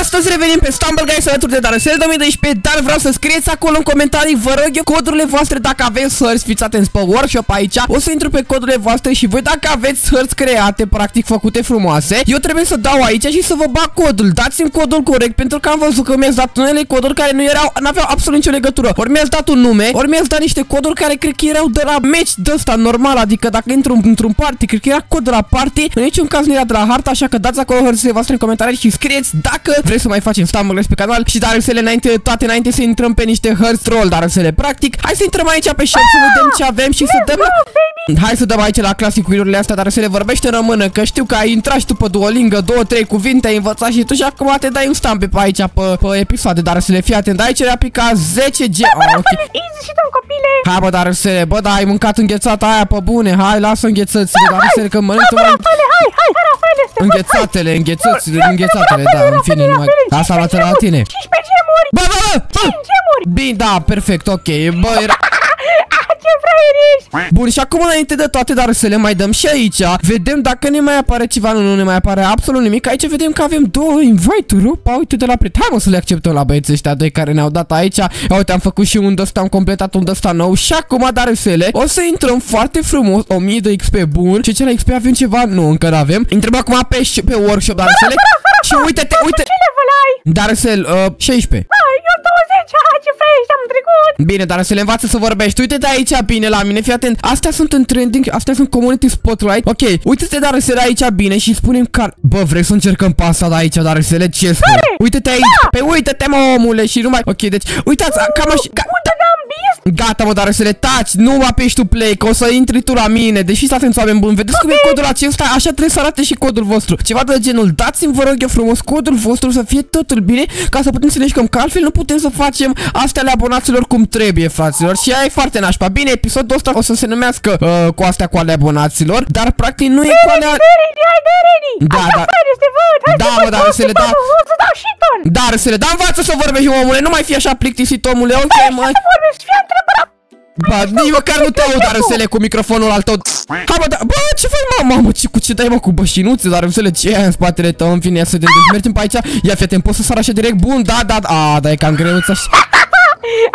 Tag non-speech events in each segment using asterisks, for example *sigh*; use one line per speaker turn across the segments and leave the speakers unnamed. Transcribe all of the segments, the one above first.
Astăzi revenim pe Stumble Guys alături de Darusel 2012 Dar vreau să scrieți acolo în comentarii Vă rog eu codurile voastre dacă aveți hărți Fiți atenți pe workshop aici. O să intru pe codurile voastre și voi dacă aveți hărți create Practic făcute frumoase Eu trebuie să dau aici și să vă bag codul. Dați-mi codul corect pentru că am văzut că mi-ați dat unele coduri care nu erau N-aveau absolut nicio legătură. Ori mi-ați dat un nume Ori mi-ați dat niște coduri care cred că erau de la match de ăsta normal Adică dacă intru într-un party Cred că era cod de la party. În niciun caz nu era de la harta Așa că dați acolo hărțile voastre în comentarii și scrieți dacă vreți să mai facem stumble pe canal și dar să le înainte toate înainte să intrăm pe niște hărți troll, dar să le practic. Hai să intrăm aici pe shop să vedem ce avem și să dăm Hai să dăm aici la clasicurile astea, dar să le vorbește în română, că știu că ai intrat și tu pe Duolingo, două, trei cuvinte, ai învățat și tu și acum te dai un stamp pe aici, pe, pe episoade, dar să le fii atent. Aici le-a picat 10 G.
Oh, okay. Easy și tu, copile!
Hai bă, dar să bă, da, ai mâncat înghețata aia pe bune, hai, lasă înghețățile, dar să că mănânc
mai... Rafale, hai, hai, hai, Rafale,
Înghețatele, înghețățile, înghețatele, da, în fine, numai... Asta luat la tine.
15 gemuri!
Bă, bă, bă!
5 gemuri!
Bine, da, perfect, ok, bă, era...
Ah, ce fraier ești!
Bun, și acum înainte de toate, dar să le mai dăm și aici Vedem dacă ne mai apare ceva, nu, nu ne mai apare absolut nimic. Aici vedem că avem două invite-uri, opa, uite de la prieten Hai mă să le acceptăm la băieții ăștia doi care ne-au dat aici. Ia uite, am făcut și un ăsta, am completat un ăsta nou. Și acum, dar le o să intrăm foarte frumos. 1000 de XP bun. Și ce la XP avem ceva? Nu, încă n-avem Intrăm acum pe, pe workshop, dar le Și uite-te, uite
Ce level ai?
Dar uh, 16
Ah, eu 20, ah, ce fraier ești, am trecut
Bine, dar să le învață să vorbești Uite-te aici bine la mine, fii atent Astea sunt în trending, astea sunt community spotlight Ok, uite-te dar să aici bine și spunem că Bă, vrei să încercăm pe asta de aici, dar să le ce spune? Uite-te aici, da. pe uite-te mă omule și numai Ok, deci, uitați, cam așa ca...
Unde n-am beast?
Gata mă, dar să le taci, nu mă apeși tu play, că o să intri tu la mine Deși stați în oameni buni, vedeți okay. cum e codul acesta? Așa trebuie să arate și codul vostru Ceva de genul, dați-mi vă rog eu frumos codul vostru să fie totul bine Ca să putem să ne jucăm, că altfel nu putem să facem astea ale abonaților cum trebuie, fraților Și aia e foarte nașpa Bine, episodul ăsta o să se numească uh, cu astea cu ale abonaților Dar practic nu e cu alea...
Ready, hai de ready!
Da,
Așa
da.
fraier este, văd! Hai
Da,
să
mă, dar să le da-
O să dau și ton!
Dar să le da învață să vorbești, omule, nu mai fi așa plictisit, omule, ok, mă
Să vorbești, fii antreprenar!
Ba, nici măcar nu te aud, dar să le cu microfonul al tău Hai, bă, da, bă, ce faci, mă, mamă, ce, cu ce dai, mă, cu bășinuțe, dar să le ce ai în spatele tău, în fine, ia să vedem, deci mergem pe aici, ia, fii atent, poți să sar așa direct, bun, da, da, da, a, da, e cam greu, așa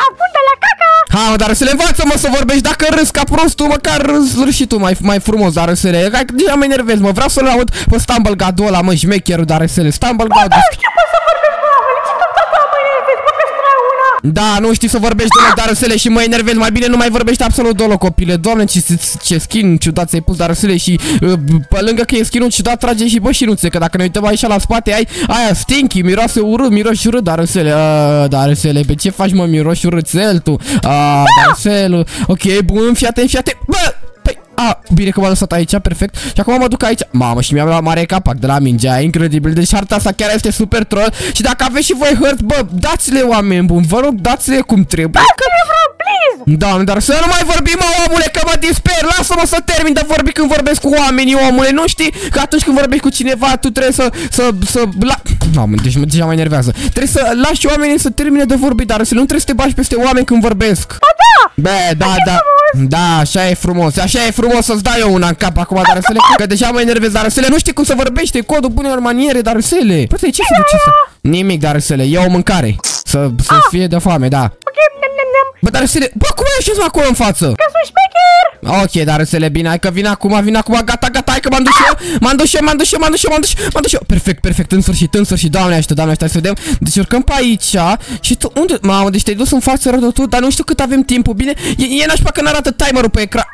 Apun de la caca!
Ha, mă, dar să le învață, mă, să vorbești. Dacă râzi ca prostul, măcar râzi, râzi și tu mai, mai frumos, dar să le Hai, deja mă enervez, mă, vreau să-l aud pe Stumble God-ul ăla, mă, șmecherul, dar să le Stumble God
Da, știu cum să vorbesc, mă, ce tot tata mă enervezi, mă, că una!
Da, nu știi să vorbești deloc, dar să le și mă enervez Mai bine nu mai vorbești absolut deloc, copile Doamne, ce, ce skin ciudat ți-ai pus, dar să le și uh, Pe lângă că e skinul ciudat, trage și bășinuțe Că dacă ne uităm aici la spate, ai aia stinky Miroase urât, miroși urât, dar să le uh, Dar să le, pe ce faci, mă, miroși urâțel tu? Ah, dar să le Ok, bun, fii atent, fii atent Bă! Păi, a, bine că m-am lăsat aici, perfect. Și acum mă duc aici. Mamă, și mi-am luat mare capac de la mingea Incredibil, deci harta asta chiar este super troll. Și dacă aveți și voi hărți, bă, dați-le oameni buni. Vă rog, dați-le cum trebuie.
Că mi vreau, please!
Doamne, dar să nu mai vorbim, mă, omule, că mă disper. Lasă-mă să termin de vorbi când vorbesc cu oamenii, omule. Nu știi că atunci când vorbești cu cineva Tu trebuie să, să, să, la... Mamă, deci mă, deja mă enervează Trebuie să lași oamenii să termine de vorbit Dar să nu trebuie să te bagi peste oameni când vorbesc
Ba da!
Bă, da, da Da, așa e frumos, așa e frumos să-ți dai eu una în cap acum, dar să le Că deja mă enervez, dar să le nu știi cum să vorbește Codul bunelor maniere, dar să le Păi, ce să duce să... Nimic, dar să le, ia o mâncare Să, să fie de foame, da
Ok, nem, nem, nem!
Bă, dar să le... Bă, cum ai ajuns acolo în față?
Că sunt șmecher!
Ok, dar să le bine, hai că vin acum, vin acum, gata, gata, hai că m-am dus eu, m-am dus eu, m-am dus eu, m-am dus eu, m-am dus eu, m-am dus eu. Perfect, perfect, în sfârșit, în sfârșit, doamne ajută, doamne ajută, să vedem. Deci urcăm pe aici și tu, unde, mamă, deci te-ai dus în față rău tu, dar nu știu cât avem timpul, bine? E, e nașpa că n-arată timerul pe ecran.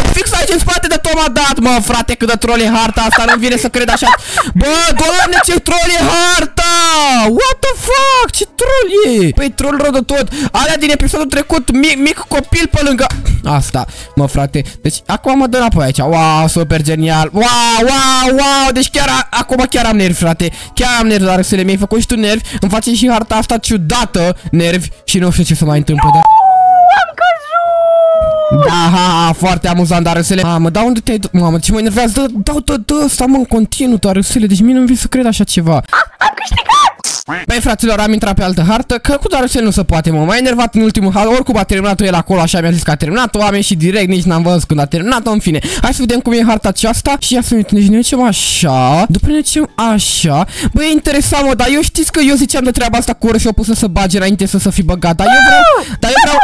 Bă, nu cred! Fix aici în spate de Tom a dat, mă, frate, cât de troll e harta asta, nu vine să cred așa. Bă, doamne, ce troll e harta! What the fuck? Ce troll e? Păi troll rău de tot. Alea din episodul trecut, mic, mic copil pe lângă... Asta, mă, frate. Deci, acum mă dă înapoi aici. Wow, super genial. Wow, wow, wow. Deci chiar, a, acum chiar am nervi, frate. Chiar am nervi, dar să le mi-ai făcut și tu nervi. Îmi face și harta asta ciudată, nervi. Și nu știu ce să mai întâmplă, da?
Am căzut!
Da, ha, ha, foarte amuzant, dar râsele Mamă, dar unde te-ai dus? Mamă, ce mă enervează? Dă, dau tot ăsta, mă, în continuu, doar râsele Deci mie nu-mi vine să cred așa ceva
Am câștigat!
Băi, fraților, am intrat pe altă hartă, că cu Darusel nu se poate, mă. M-a enervat în ultimul hal, oricum a terminat el acolo, așa mi-a zis că a terminat oameni și direct nici n-am văzut când a terminat în fine. Hai să vedem cum e harta aceasta și ia să ne deci ne ducem așa, după ne ducem așa. Băi, e interesant, mă, dar eu știți că eu ziceam de treaba asta cu workshop să se bage înainte să se fi băgat, dar eu vreau, dar eu vreau...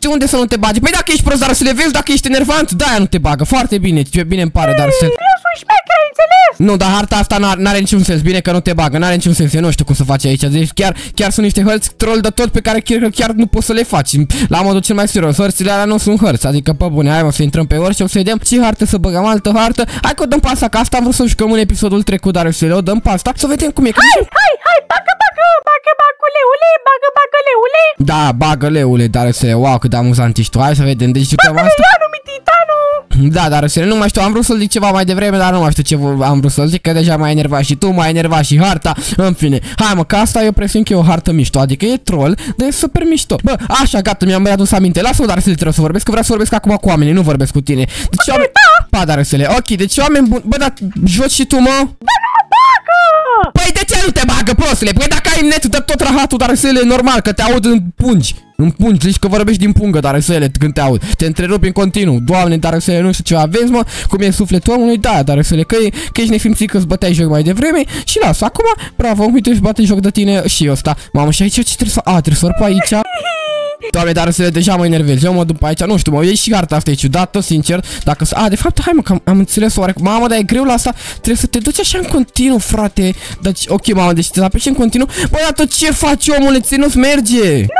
De unde să nu te bagi? Păi dacă ești prost, dar să le vezi, dacă ești enervant, da, nu te bagă. Foarte bine, ce bine îmi pare, dar să...
Eu sunt șmecher, ai înțeles?
Nu, dar harta asta n-are niciun sens. Bine că nu te bagă, n-are niciun sens. Eu nu știu cum să faci aici. Deci chiar, chiar sunt niște hărți troll de tot pe care chiar, chiar nu poți să le faci. La modul cel mai serios. Hărțile alea nu sunt hărți. Adică, pe bune, hai mă să intrăm pe ori și o să vedem ce hartă să băgăm altă hartă. Hai că o dăm pe asta, că asta am vrut să jucăm în episodul trecut, dar să le o dăm pe asta. Să vedem cum e. Că
Hai, hai, hai, bagă, bagă, bagă, baculeule, bagă, bagăleule.
Da, bagă leule, dar să le wow, cât de amuzant ești tu. Hai să vedem. Deci jucăm asta.
Ianu, mititanu.
Da, dar să nu mai știu, am vrut să-l zic ceva mai devreme, dar nu mai știu ce v- am vrut să-l zic, că deja m-a enervat și tu, m-a enervat și harta, în fine. Hai mă, că asta eu presimt că e o hartă mișto, adică e troll, dar e super mișto. Bă, așa, gata, mi-am mai adus aminte, lasă-mă, dar să le trebuie să vorbesc, că vreau să vorbesc acum cu oamenii, nu vorbesc cu tine. Deci okay, oameni... Da. Pa, dar să le, ok, deci oameni buni, bă, dar joci și tu, mă?
Bagă.
Păi de ce nu te bagă, prostule? Păi dacă ai net, dă tot rahatul, dar să le normal, că te aud în pungi. În pungi, zici că vorbești din pungă, dar să le când te aud. Te întrerupi în continuu. Doamne, dar să le nu știu ce aveți, mă, cum e sufletul omului, da, dar să le că, e, că ești nesimțit că îți băteai joc mai devreme și lasă. Acum, bravo, uite, își bate joc de tine și ăsta. Mamă, și aici ce trebuie să... A, trebuie să pe aici. Doamne, dar să le deja mă enervez. Eu mă duc pe aici, nu știu, mă, e și harta asta e ciudată, sincer. Dacă să... A, de fapt, hai mă, că am, am înțeles oarecum. Mamă, dar e greu la asta. Trebuie să te duci așa în continuu, frate. Deci, ok, mamă, deci te apeși în continuu. Bă, dar tot ce faci, omule, ți nu-ți merge.
Nu,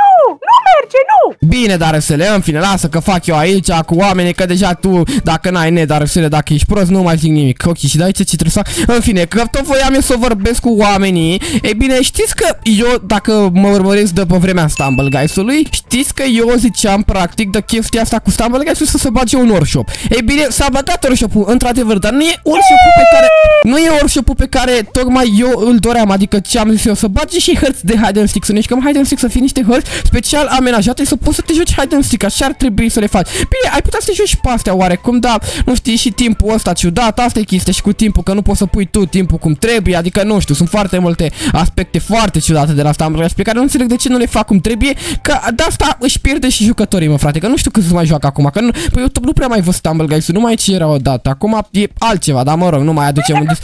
nu merge, nu.
Bine, dar să le în fine, lasă că fac eu aici cu oamenii, că deja tu, dacă n-ai net, dar să le, dacă ești prost, nu mai zic nimic. Ok, și de aici ce trebuie să fac? În fine, că tot voiam eu să vorbesc cu oamenii. Ei bine, știți că eu, dacă mă urmăresc de pe vremea Stumble Guys-ului, știți că eu ziceam practic de chestia asta cu Stumble Guys-ul să se bage un workshop. Ei bine, s-a băgat workshop-ul, într-adevăr, dar nu e workshop-ul pe care, nu e workshop-ul pe care tocmai eu îl doream, adică ce am zis eu, să bage și hărți de hide and seek, să ne jucăm hide and seek, să fie niște hărți special amenajate, să poți să te joci hide and seek, așa ar trebui să le faci. Bine, ai putea să te joci pe astea oarecum, da, nu știi și timpul ăsta ciudat, asta e chestia și cu timpul, că nu poți să pui tu timpul cum trebuie, adică nu știu, sunt foarte multe aspecte foarte ciudate de la asta pe care nu înțeleg de ce nu le fac cum trebuie, că de asta își pierde și jucătorii, mă frate, că nu știu cât să mai joacă acum, că nu, păi eu nu prea mai văd Stumble Guys, nu mai ce era odată, acum e altceva, dar mă rog, nu mai aducem un dis...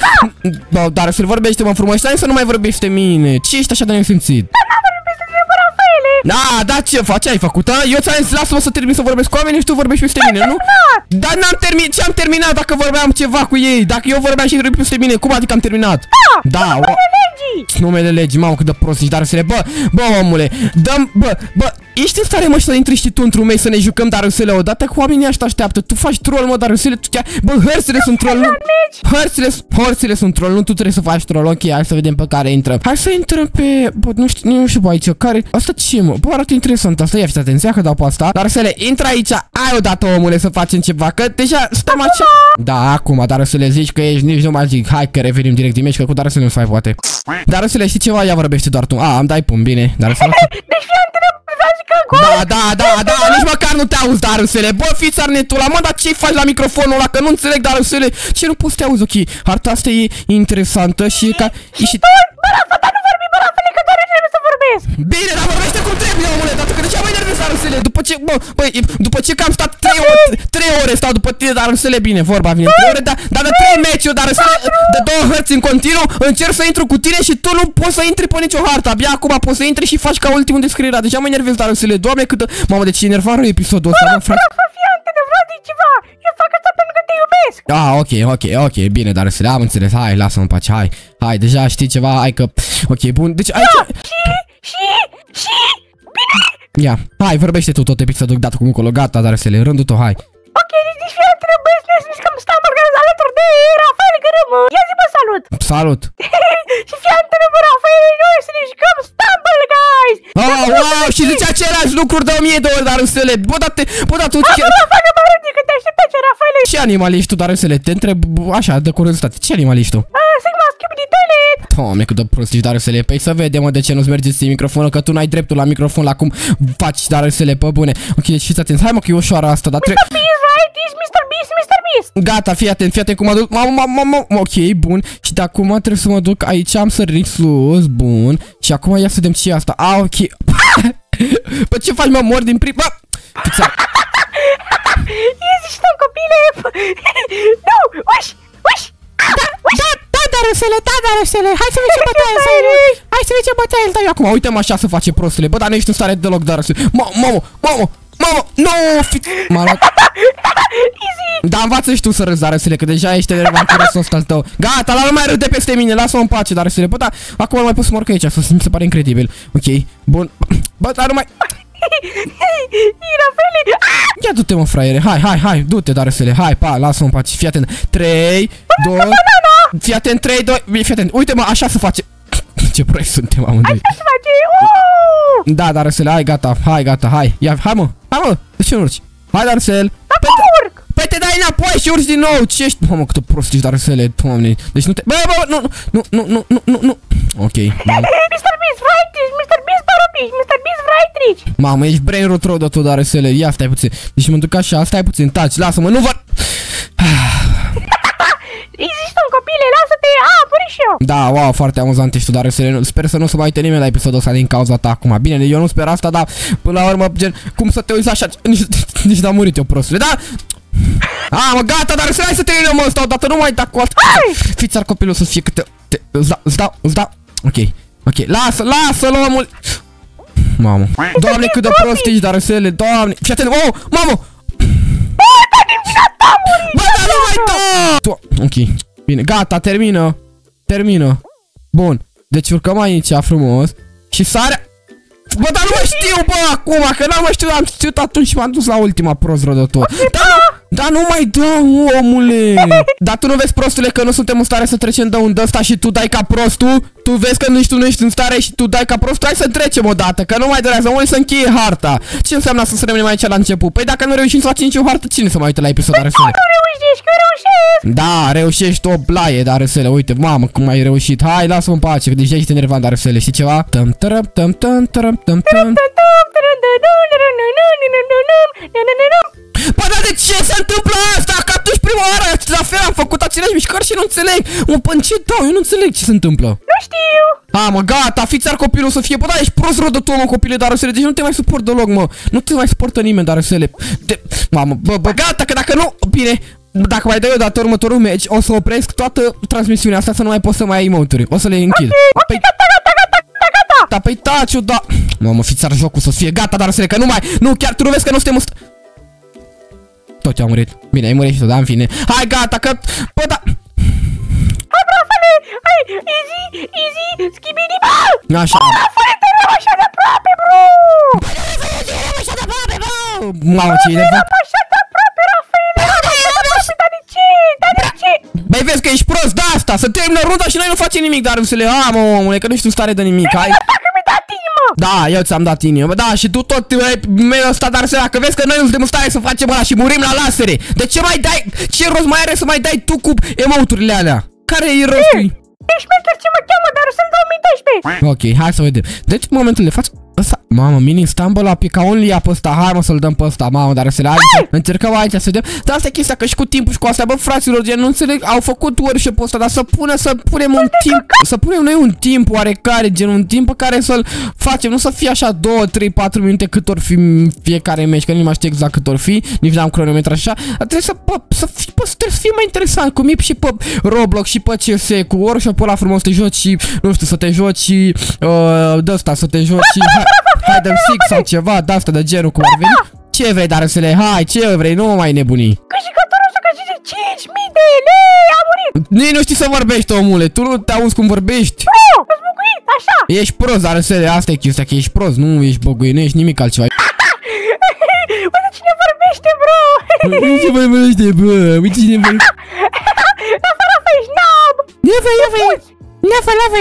Bă, dar să-l vorbește mă frumos, stai să nu mai vorbește mine, ce ești așa de nesimțit? Da, da, ce faci? Ai făcut, a? Eu ți-am zis, lasă-mă să termin să vorbesc cu oamenii și tu vorbești peste mine, nu? Dar n-am terminat, ce am terminat dacă vorbeam ceva cu ei? Dacă eu vorbeam și vorbeai peste mine, cum adică am terminat? Da, da, o...
Legii.
Numele legii, mamă, cât de prost ești, dar să le, bă, bă, omule, dăm, bă, bă, ești în stare, mă, să intri și tu într-un mei să ne jucăm dar le odată cu oamenii ăștia așteaptă. Tu faci troll, mă, dar le tu chiar... Bă, hărțile sunt troll, nu... Hărțile, hărțile sunt troll, nu tu trebuie să faci troll. Ok, hai să vedem pe care intrăm. Hai să intrăm pe... Bă, nu știu, nu știu pe aici, care... Asta ce, mă? Bă, arată interesant asta, ia fiți atenția că dau pe asta. Dar să le intră aici, ai odată, omule, să facem ceva, că deja stăm așa... Da, acum, dar să le zici că ești, nici nu mai zic, hai că revenim direct din meci, că cu dar să nu mai poate. Dar să le știi ceva, ia vorbește doar tu. A, am dai pun, bine. Dar să *laughs* Da, da, da, da, nici măcar nu te auzi, Darusele. Bă, fiți arnetul ăla, mă, dar ce faci la microfonul ăla? Că nu înțeleg, Darusele. Ce nu poți să te auzi, ok? Harta asta e interesantă și e ca... E și...
Bă, Rafa, dar nu vorbi, bă, Rafa, că doar trebuie să vorbesc.
Bine, dar vorbește cum trebuie, omule, dar că de ce am enervez, Darusele? După ce, bă, băi, după ce că am stat 3 ore, 3 ore stau după tine, Darusele, bine, vorba vine, 3 ore, dar, dar de 3 meciuri, Darusele, de două hărți în continuu, încerc să intru cu tine și tu nu poți să intri pe nicio hartă, abia acum poți să intri și faci ca ultimul descrierea, deja mă enervez, Darusele, doamne, cât de... Mamă, deci e enervant rău episodul ăsta, mă, frate.
Rafa, fii antrenat de ceva. Eu fac asta pentru că te iubesc.
Ah, ok, ok, ok, bine, dar să le am înțeles, hai, lasă-mă în pace, hai, hai, deja știi ceva, hai că, ok, bun, deci aici,
Și, și, și, bine.
ia, hai, vorbește tu tot episodul dat cu încolo, gata, dar să le rândul tău, hai,
Ok, deci deci fii antrenat, să ne zicem că stăm alături de Rafael Gărâmă. Ia zi, bă, salut.
salut, *laughs*
și fii antrenat, bă, Rafael, noi să ne jucăm Stumble Guys.
oh, wow, și zice același lucruri de o mie de ori, dar să le, bă, dar te, bă, dar tu,
Bă, Rafa, că mă rândi că te aștepta ce Rafael.
ce animal ești tu, dar să le, te întreb, așa, de curiozitate, ce animal ești tu?
Ah, Sigma, schimb de toilet.
Doamne, cât de prost ești, dar să le, păi să vedem, mă, de ce nu-ți merge ție microfonul, că tu n-ai dreptul la microfon, la cum faci, dar să le, pe bune, ok, deci fiți atenți, hai mă, că e ușoară asta, dar trebuie...
Beast, right? Is Mr. Beast, Mr. Beast. twist.
Gata, fii atent, fii atent cum mă duc. Mamă, mamă, mamă. Ok, bun. Și de acum trebuie să mă duc aici, am sărit sus, bun. Și acum ia să vedem ce e asta. A, ok. *laughs* Păi ce faci, mă, mor din prima? Pizza.
Easy și copile. *laughs* nu, uși, uși.
Da, da, da, Darusele, da, Darusele. Hai să vedem ce bătaie să Hai să vedem ce bătaie îl dai acum. Uite-mă așa să face prostule. Bă, dar nu ești în stare deloc, Darusele. Mamă, mamă, mamă. Mamă, nu, fi... M-a luat...
Easy. *laughs*
Da, învață și tu să râzi, Darusele, că deja ești enervant cu râsul ăsta al tău. Gata, la nu mai râde peste mine, lasă-mă în pace, Darusele. Bă, da, acum nu mai pot să mă urc aici, să mi se pare incredibil. Ok, bun. Bă, dar nu mai... *laughs*
Irafeli.
Ia du-te, mă, fraiere, hai, hai, hai, du-te, Darusele, hai, pa, lasă-mă în pace, fii atent. 3, 2, fii atent, 3, 2, fii atent, uite-mă, așa să face. *laughs* Ce proiect suntem amândoi.
Ce face? Uh!
Da, Darusele, hai, gata, hai, gata, hai, ia, hai, mă, hai, mă, de ce nu urci? Hai, Darusel.
Dar cum urc?
Păi te dai înapoi și urci din nou, ce ești? Mamă, cât de prost ești, Darusele, doamne. Deci nu te... Bă, bă, nu, nu, nu, nu, nu, nu, nu. Ok, *laughs* mamă.
Mr. Beast, Frightrich, Mr. Beast, Barabici, Mr. Beast, Frightrich.
Mamă, ești brain rot rău de tot, Darusele. Ia, stai puțin. Deci mă duc așa, stai puțin, taci, lasă-mă, nu vă...
și eu.
Da, wow, foarte amuzant ești tu, Darusele. Sper să nu se mai uite nimeni la episodul ăsta din cauza ta acum. Bine, eu nu sper asta, dar până la urmă, gen, cum să te uiți așa, *laughs* nici, nici n-a murit eu, prostule, da? A, mă, gata, dar să hai să terminăm ăsta odată, nu mai da cu alt... Fiți ar copilul să fie câte... Te, îți dau, îți dau, îți dau... Ok, ok, lasă, lasă-l, omul... Mamă. Doamne, cât de prost ești, Darusele, doamne. Fii atent, oh, mamă! Bă, dar nu mai da! Tu... Ok, bine, gata, termină. Termină. Bun, deci urcăm aici frumos și sare... Bă, dar nu mai știu, bă, acum, că n-am mai știut, am știut atunci și m-am dus la ultima prost rădător. Dar nu, dar nu mai dă, omule. Dar tu nu vezi, prostule, că nu suntem în stare să trecem de undă ăsta și tu dai ca prostul? Tu vezi că nici tu nu ești în stare și tu dai ca prostul? Hai să trecem odată, că nu mai durează, omule, să încheie harta. Ce înseamnă să rămânem aici la început? Păi dacă nu reușim să facem nicio hartă, cine să mai uite la episodul răsule?
Nu reușești, că reușesc.
Da, reușești o blaie, dar răsele. Uite, mamă, cum ai reușit. Hai, lasă-mă în pace, că deja ești enervant, dar răsele. Știi ceva? Tăm, tărăm, tăm, tăm, tărăm, tăm, tăm. Bă, dar de ce se întâmplă asta? Că atunci prima oară la fel am făcut aceleași mișcări și nu înțeleg. Mă, până ce dau? Eu nu înțeleg ce se întâmplă.
Nu știu.
A, mă, gata, fiți ar copilul să fie. Bă, da, ești prost rău de tot, mă, copile, dar răsele. Deci nu te mai suport deloc, mă. Nu te mai suportă nimeni, dar răsele. De... Mamă, bă, bă, gata, că dacă nu, bine, dacă mai dai eu dată următorul meci, o să opresc toată transmisiunea asta să nu mai pot să mai ai emote O să le închid. Păi,
Gata, gata, gata, gata, gata.
da, păi taciu, da. Mamă, fiți ar jocul să fie gata, dar răsele, că nu mai, nu, chiar tu nu vezi că nu suntem în st- Tot am murit. Bine, ai murit și tu, da, în fine. Hai, gata, că... Bă, da...
Hai, brafele, hai, easy, easy, skibidi, bă!
Așa.
Brafele, te răm așa de aproape, bro!
Mamă, ce e de
Eram așa de aproape, Rafael, eram așa de aproape, dar de ce? Dar de ce?
Băi, vezi că ești prost, da asta, să termină runda și noi nu facem nimic, dar să le am, omule, că nu știu stare de nimic, hai.
Dacă mi-ai dat inimă!
Da, eu ți-am dat inimă, Bă, da, și tu tot ai mail ăsta, dar să că vezi că noi nu suntem în stare să facem ăla și murim la lasere. De ce mai dai, ce rost mai are să mai dai tu cu emoturile alea? Care e rostul?
Ești șmecher ce mă cheamă, dar sunt 2012!
Ok, hai să vedem. Deci, în momentul de față, ăsta, mamă, mini stumble up, e ca only up ăsta, hai mă să-l dăm pe ăsta, mamă, dar să le aici, încercăm aici să vedem. Dar asta e chestia, că și cu timpul și cu astea, bă, fraților, gen, nu înțeleg, au făcut workshop-ul ăsta, dar să pună, să punem un timp, să punem noi un timp oarecare, gen, un timp pe care să-l facem, nu să fie așa 2, 3, 4 minute cât or fi în fiecare meci, că nu mai știu exact cât or fi, nici n-am cronometru așa, dar trebuie să, bă, să fie, bă, trebuie să fie mai interesant, cum e și pe Roblox și pe CS, cu workshop-ul ăla frumos, să te joci și, nu știu, să te joci și, uh, de ăsta, să te joci și, hai, de six sau ceva, de asta de genul cum ar veni. Ce vrei, dar să le, hai, ce vrei, nu mă mai nebuni.
Câștigătorul să câștige 5.000 de lei, a murit!
Nici nu știi să vorbești, omule, tu nu te auzi cum vorbești.
Bro, îți bucuit, așa!
Ești prost, dar să le, asta e chestia, că ești prost, nu ești băguit, nu ești nimic altceva. *laughs*
Uite cine vorbește, bro!
Ce vorbește, bă, uite cine vorbește.
Lasă, Rafa, ești nab!
Nefa, nefa, nefa, nefa,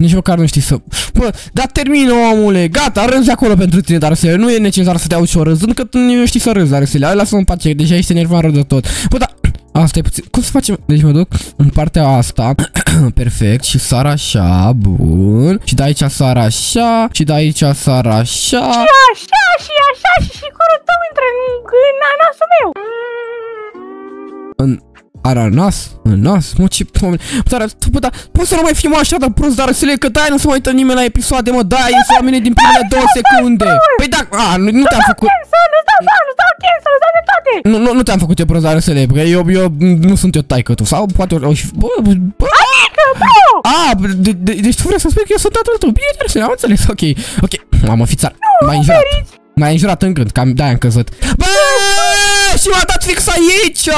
Nici măcar nu știi să... Bă, dar termină, omule, gata, râzi acolo pentru tine, dar să nu e necesar să te auzi și o râzând, că tu nu știi să râzi, dar să Hai, lasă-mă în pace, deja ești enervat rău de tot. Bă, da, *clears throat* Asta e puțin. Cum să facem? Deci mă duc în partea asta. *clears throat* Perfect. Și sar așa. Bun. Și de aici sar așa. Și de aici sar așa.
Și așa, și așa, și și curul tău intră în, în anasul meu.
În Aranas? În nas? Mă, ce pome... Dar, tu, bă, dar, poți să nu mai fim așa de prost, dar să le că da, nu se mai uită nimeni la episoade, mă, da, ies oamenii din primele două secunde. Păi da, a, nu, nu te-am făcut...
Cancel, îți dau bani, îți dau cancel, îți dau de toate.
Nu, nu, nu te-am făcut eu prost, dar să le, că eu, eu nu sunt eu taică tu, sau poate o, și, bă, bă,
Adică, bro!
a, de, de, deci tu vrei să spui că eu sunt tatăl tău, bine, dar să am înțeles, ok, ok, m-am fițar, m-ai înjurat, m-ai înjurat în gând, cam de-aia am căzut. Bă, și m-a dat fix aici!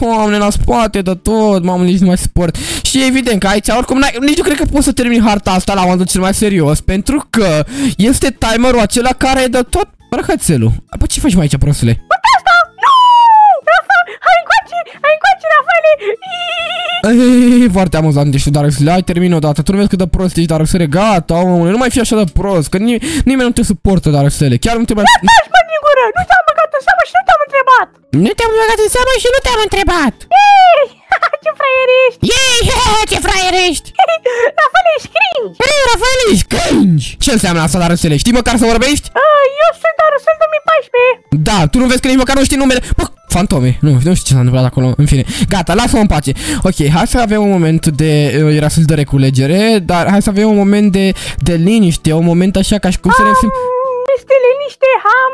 Doamne, la spate de tot, mamă, nici nu mai suport. Și evident că aici, oricum, nici nu cred că poți să termini harta asta la modul cel mai serios, pentru că este timerul acela care dă tot răhățelul. Bă, ce faci mai aici, prostule?
Uite asta! Nu! Rafa, hai încoace, hai încoace, Rafaele!
Ei, foarte amuzant, deci tu, dar să le ai termin odată. Tu nu vezi cât de prost ești, dar să le gata, omule, nu mai fi așa de prost, că ni nimeni nu te suportă, dar să le. Chiar nu te mai...
Taci, mă, din gură! Nu te-am băgat în seamă și nu te-am întrebat!
Nu te-am băgat în seamă și nu te-am întrebat.
Ei, *laughs* ce fraier ești!
Ei, *laughs* ce fraier ești!
Rafaele, ești cringe!
Ei, Rafael, ești cringe! Ce înseamnă asta, dar să le? Știi măcar să vorbești?
Uh, eu sunt Darusel 2014!
Da, tu nu vezi că nici măcar nu știi numele. Bă, fantome. Nu, nu știu ce s-a întâmplat acolo. În fine. Gata, lasă-mă în pace. Ok, hai să avem un moment de... uh, Era să-l dă reculegere, dar hai să avem un moment de, de liniște, un moment așa ca și cum să ne fim...
Este liniște, ham...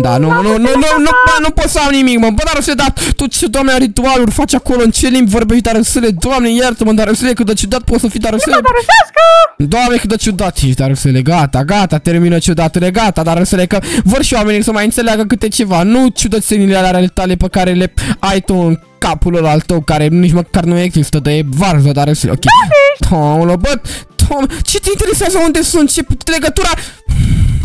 Da, nu, nu, nu, nu, nu, nu, bă, nu pot să am nimic, mă, bă, dar să da, tu ce, doamne, ritualuri faci acolo, în ce limbi vorbești, dar răsele, doamne, iartă-mă, dar răsele, cât de ciudat poți să fii, dar răsele,
Darusească!
Doamne, cât de ciudat ești, dar răsele, gata, gata, termină ciudatele, gata, dar răsele, că vor și oamenii să mai înțeleagă câte ceva, nu ciudățenile ale tale pe care le ai tu în capul ăla al tău, care nici măcar nu există, de e varză, dar răsele, ok. Doamne, bă, doamne, ce te interesează unde sunt, ce legătura,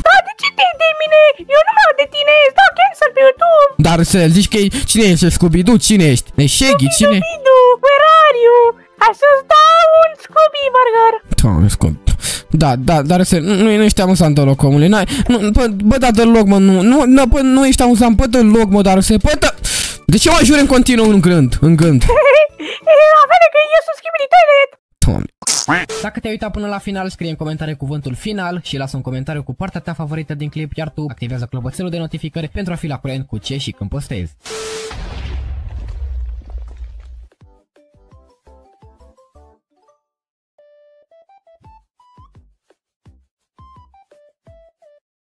Da, de ce te de mine? Eu nu mă de tine, îți dau cancel pe YouTube!
dar răsele, zici că e, cine ești, Scooby-Doo, cine ești, e Shaggy, cine?
Bidu, where are you? Hai să-ți dau un Scooby Burger!
Doamne, scop. Da, da, dar să, nu, nu ești amuzant deloc, omule, n-ai, nu, bă, bă, da, deloc, mă, nu, nu, nu, bă, nu ești amuzant, bă, deloc, mă, dar să, bă, da, de ce mă juri în continuu în gând, în gând? *laughs*
Rafaele, că eu sunt Skibidi Toilet!
Doamne. Dacă te-ai uitat până la final, scrie în comentarii cuvântul final și lasă un comentariu cu partea ta favorită din clip, iar tu activează clopoțelul de notificări pentru a fi la curent cu ce și când postezi.